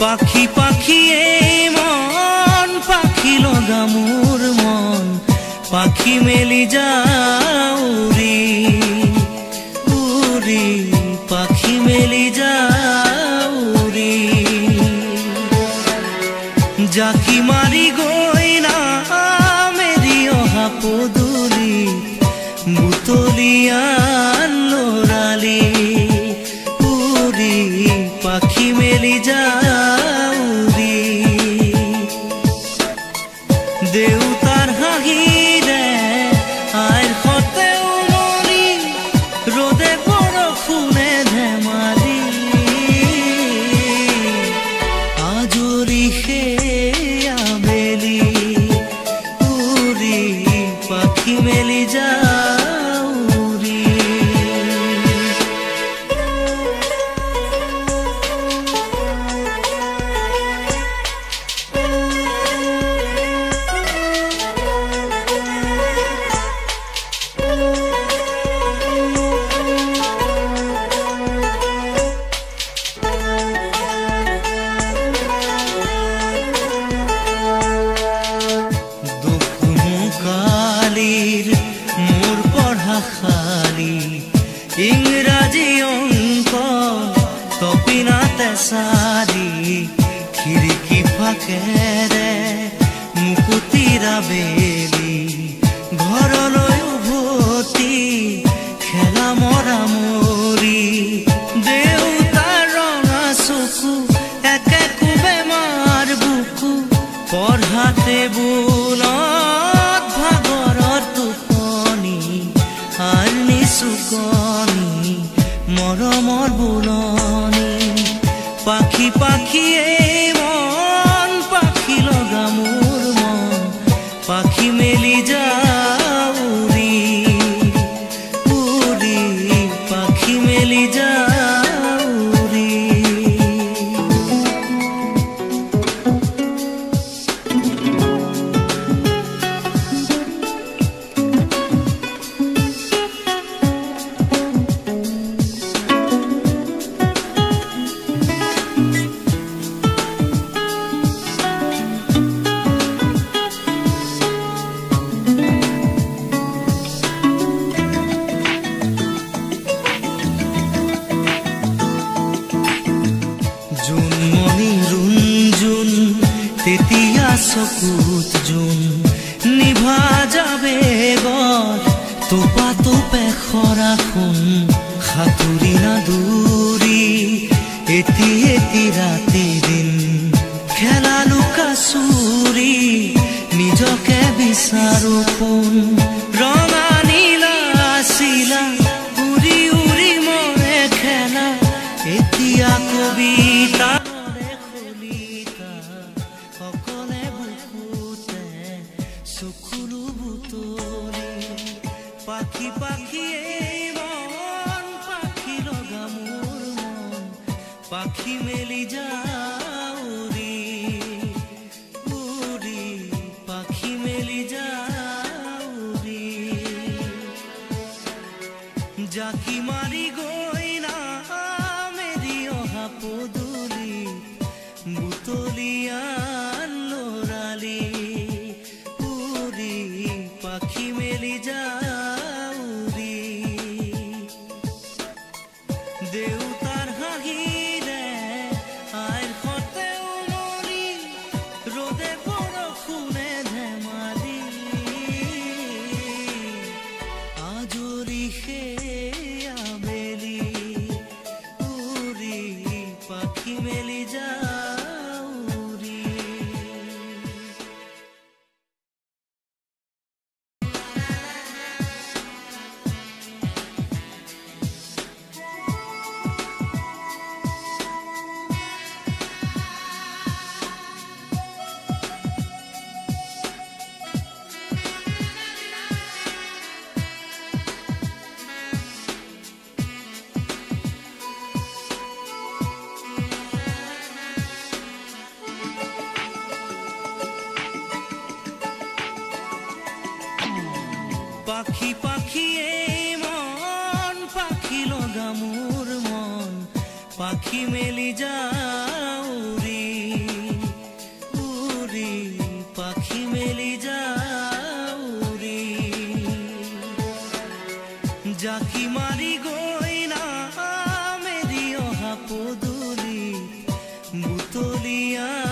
পাখি পাখি এই মন, পাখি লগা মোৰ মন। পাখি মেলি যাউৰি উৰি পাখি মেলি যাউৰি জাকি মাৰি গৈ মুকুতিৰা বেলি ঘৰলৈ উভতি, খেলা মৰা মৰি দেউতাৰ ৰঙা চকু একে কোবে মাৰ বুকু পঢ়াতে বুলত ভাগৰৰ টোপনি আৰ নিচুকনি মৰমৰ বুলনি পাখি পাখি জোনমণি ৰুণজোন তেতিয়া চকুত জোন। নিভা যাবে গত টোপা টোপে খৰা সোণ। সাঁতুৰি না দূৰি, এটি এটি ৰাতি দিন। খেলা লুকা চুৰি, নিজকে বিচাৰো কোন? বুটলি পাখি পাখি মন পাখি লগা মোর মন। পাখি মেলি যাউৰি দেউতাৰ পাখি পাখি মন পাখি লগা মোর মন, পাখি মেলি যাও রে। উরি পাখি মেলি যাও রে। জাকি মারি গই না মেরি অহা পদুলি বুতলিয়া